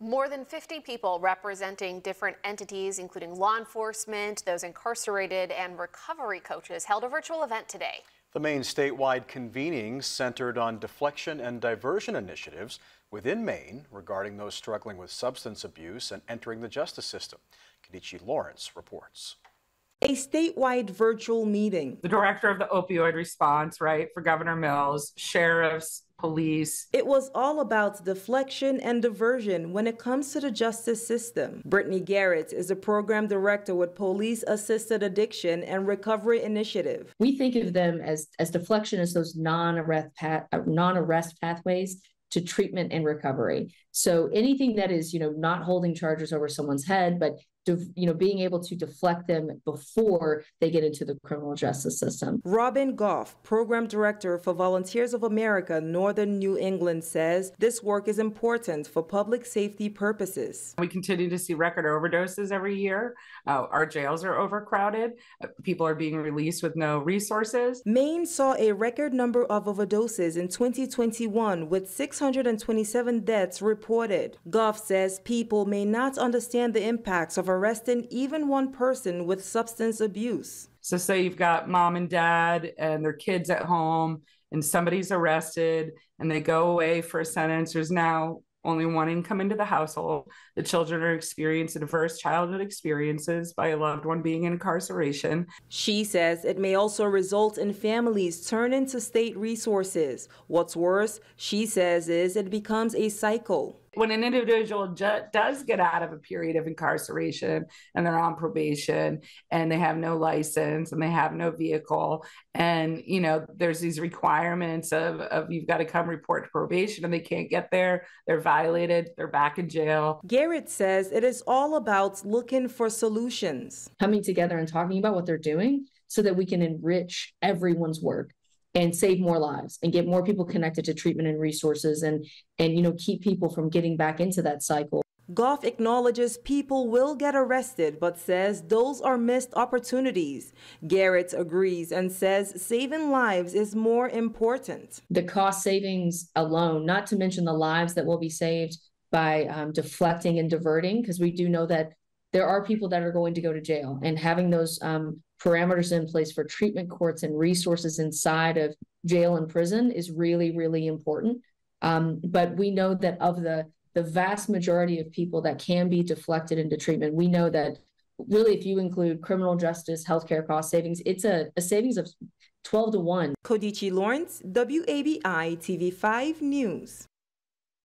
More than 50 people representing different entities, including law enforcement, those incarcerated, and recovery coaches, held a virtual event today. The main statewide convenings centered on deflection and diversion initiatives within Maine regarding those struggling with substance abuse and entering the justice system. Kodichi Lawrence reports. A statewide virtual meeting. The director of the opioid response, right, for Governor Mills, sheriffs, police. It was all about deflection and diversion when it comes to the justice system. Brittany Garrett is a program director with Police Assisted Addiction and Recovery Initiative. We think of them as, as deflection as those non-arrest path, non-arrest pathways to treatment and recovery. So anything that is, you know, not holding charges over someone's head, but you know, being able to deflect them before they get into the criminal justice system. Robin Goff, program director for Volunteers of America, Northern New England, says this work is important for public safety purposes. We continue to see record overdoses every year. Uh, our jails are overcrowded. Uh, people are being released with no resources. Maine saw a record number of overdoses in 2021 with 627 deaths reported. Goff says people may not understand the impacts of a arresting even one person with substance abuse. So, say you've got mom and dad and their kids at home, and somebody's arrested and they go away for a sentence. There's now only one income into the household. The children are experiencing diverse childhood experiences by a loved one being in incarceration. She says it may also result in families turning to state resources. What's worse, she says, is it becomes a cycle when an individual ju- does get out of a period of incarceration and they're on probation and they have no license and they have no vehicle and you know there's these requirements of, of you've got to come report to probation and they can't get there they're violated they're back in jail. Garrett says it is all about looking for solutions. Coming together and talking about what they're doing so that we can enrich everyone's work and save more lives and get more people connected to treatment and resources and and you know keep people from getting back into that cycle. Goff acknowledges people will get arrested, but says those are missed opportunities. Garrett agrees and says saving lives is more important. The cost savings alone, not to mention the lives that will be saved by um, deflecting and diverting, because we do know that there are people that are going to go to jail, and having those um, parameters in place for treatment courts and resources inside of jail and prison is really, really important. Um, but we know that of the the vast majority of people that can be deflected into treatment, we know that really, if you include criminal justice, healthcare cost savings, it's a, a savings of 12 to 1. Kodichi Lawrence, WABI TV 5 News.